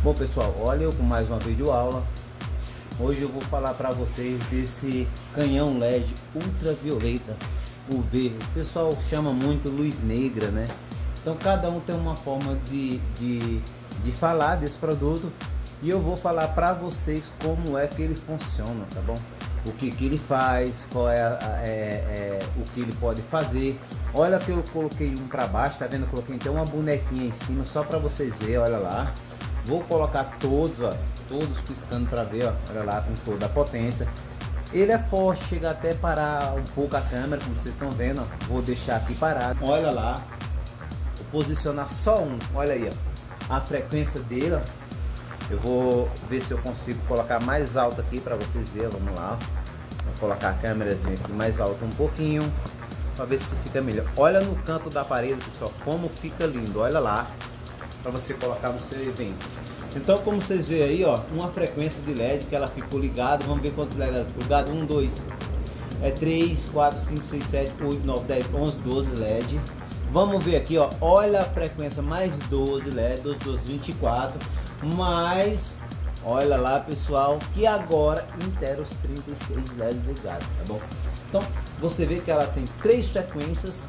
Bom pessoal, olha eu com mais uma vídeo aula. Hoje eu vou falar para vocês desse canhão LED ultravioleta UV. O pessoal chama muito luz negra, né? Então cada um tem uma forma de, de, de falar desse produto e eu vou falar para vocês como é que ele funciona, tá bom? O que, que ele faz, qual é, é, é o que ele pode fazer. Olha que eu coloquei um para baixo, tá vendo? Eu coloquei até uma bonequinha em cima só para vocês verem, olha lá. Vou colocar todos, ó, todos piscando para ver, ó, olha lá, com toda a potência. Ele é forte, chega até parar um pouco a câmera, como vocês estão vendo, ó. Vou deixar aqui parado. Olha lá, vou posicionar só um, olha aí, ó, a frequência dele, ó. Eu vou ver se eu consigo colocar mais alto aqui para vocês verem, vamos lá. Vou colocar a câmera aqui mais alto um pouquinho, para ver se fica melhor. Olha no canto da parede, pessoal, como fica lindo, olha lá para você colocar no seu evento. Então, como vocês veem aí, ó, uma frequência de LED que ela ficou ligada. Vamos ver quantos LED ela ficou ligada. 1, 2, é 3, 4, 5, 6, 7, 8, 9, 10, 11, 12 LED. Vamos ver aqui, ó, olha a frequência mais 12 LED, 12, 12, 24, mais, olha lá pessoal, que agora inteira os 36 LED ligados, tá bom? Então, você vê que ela tem três frequências,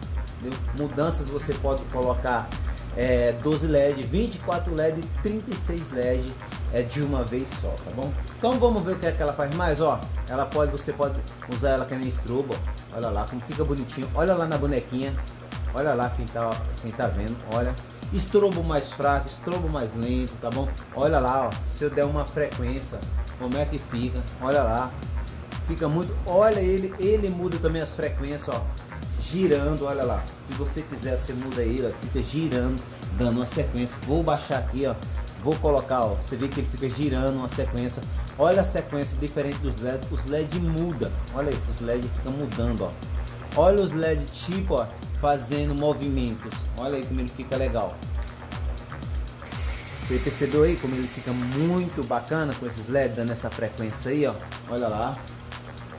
mudanças você pode colocar é, 12 LED, 24 LED, 36 LED é de uma vez só, tá bom? Então vamos ver o que é que ela faz mais, ó. Ela pode, você pode usar ela que nem estrobo, olha lá como fica bonitinho. Olha lá na bonequinha, olha lá quem tá, quem tá vendo, olha. Estrobo mais fraco, estrobo mais lento, tá bom? Olha lá, ó, se eu der uma frequência, como é que fica? Olha lá, fica muito. Olha ele, ele muda também as frequências, ó girando, olha lá. Se você quiser, você muda ele, ó, fica girando, dando uma sequência. Vou baixar aqui, ó. Vou colocar, ó. Você vê que ele fica girando uma sequência. Olha a sequência diferente dos LED. Os LED muda. Olha aí, os LED ficam mudando, ó. Olha os LED tipo, ó, fazendo movimentos. Olha aí como ele fica legal. Você percebeu aí como ele fica muito bacana com esses LED dando essa frequência aí, ó. Olha lá.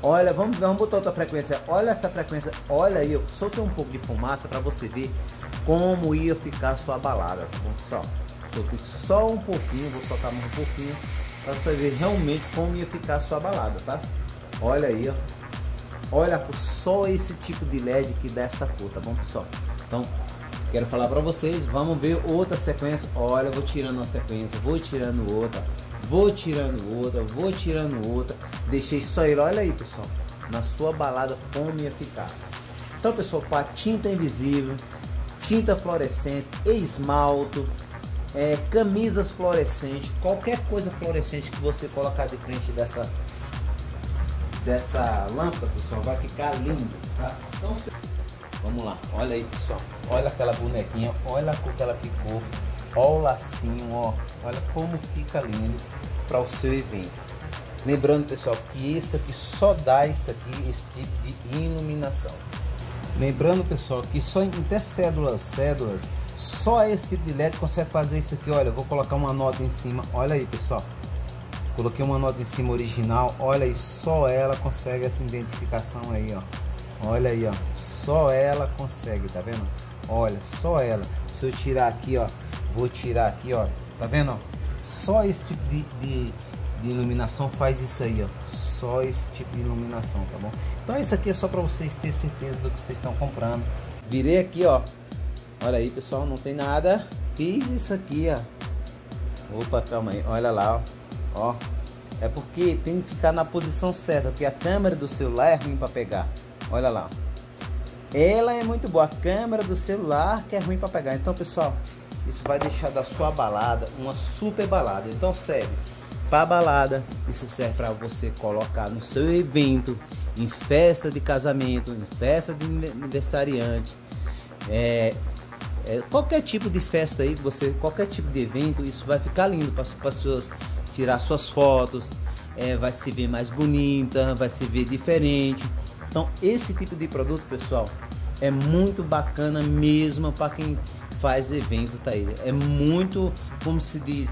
Olha, vamos, vamos botar outra frequência. Olha essa frequência. Olha aí, eu soltei um pouco de fumaça para você ver como ia ficar a sua balada. Bom, pessoal? Soltei só um pouquinho, vou soltar mais um pouquinho para você ver realmente como ia ficar a sua balada, tá? Olha aí, ó. Olha só esse tipo de LED que dá essa cor, tá bom, pessoal? Então, quero falar para vocês. Vamos ver outra sequência. Olha, vou tirando uma sequência, vou tirando outra vou tirando outra, vou tirando outra. Deixei só ele, olha aí pessoal, na sua balada como ia ficar. Então pessoal, para tinta invisível, tinta fluorescente, esmalto, é, camisas fluorescentes, qualquer coisa fluorescente que você colocar de frente dessa dessa lâmpada, pessoal, vai ficar lindo, tá? Então, vamos lá, olha aí, pessoal, olha aquela bonequinha, olha a cor que ela ficou, olha o lacinho, ó, olha como fica lindo para o seu evento. Lembrando, pessoal, que isso aqui só dá isso aqui, esse tipo de iluminação. Lembrando, pessoal, que só em até cédulas, cédulas, só esse tipo de LED consegue fazer isso aqui. Olha, vou colocar uma nota em cima. Olha aí, pessoal. Coloquei uma nota em cima original. Olha aí, só ela consegue essa identificação aí, ó. Olha aí, ó. Só ela consegue, tá vendo? Olha, só ela. Se eu tirar aqui, ó, vou tirar aqui, ó. Tá vendo? Só esse tipo de, de, de, iluminação faz isso aí, ó. Só esse tipo de iluminação, tá bom? Então isso aqui é só para vocês terem certeza do que vocês estão comprando. Virei aqui, ó. Olha aí, pessoal, não tem nada. Fiz isso aqui, ó. Opa, calma aí. Olha lá, ó. ó. É porque tem que ficar na posição certa, porque a câmera do celular é ruim para pegar. Olha lá. Ela é muito boa. A câmera do celular que é ruim para pegar. Então, pessoal, isso vai deixar da sua balada uma super balada. Então serve para balada, isso serve para você colocar no seu evento, em festa de casamento, em festa de aniversariante, é, é, qualquer tipo de festa aí, você qualquer tipo de evento, isso vai ficar lindo para as pessoas tirar suas fotos, é, vai se ver mais bonita, vai se ver diferente. Então esse tipo de produto, pessoal, é muito bacana mesmo para quem faz evento, tá aí. É muito, como se diz,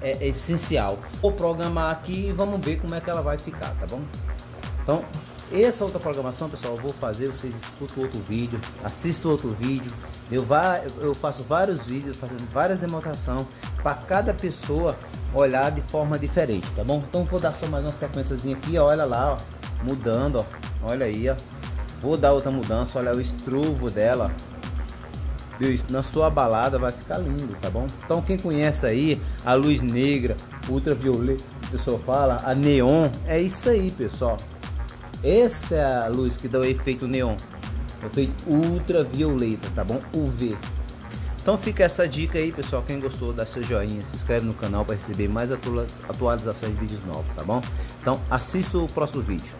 é, é essencial. Vou programar aqui e vamos ver como é que ela vai ficar, tá bom? Então, Essa outra programação, pessoal, eu vou fazer, vocês escutam outro vídeo, assistam outro vídeo. Eu, vá, eu faço vários vídeos, fazendo várias demonstrações para cada pessoa olhar de forma diferente, tá bom? Então vou dar só mais uma sequenciazinha aqui, ó, olha lá, ó, mudando, ó, olha aí, ó. Vou dar outra mudança, olha o estruvo dela, na sua balada vai ficar lindo, tá bom? Então quem conhece aí a luz negra, ultravioleta, o pessoal fala, a neon, é isso aí, pessoal. Essa é a luz que dá o efeito neon. Efeito ultravioleta, tá bom? UV. Então fica essa dica aí, pessoal. Quem gostou, dá seu joinha, se inscreve no canal para receber mais atualizações de vídeos novos, tá bom? Então assista o próximo vídeo.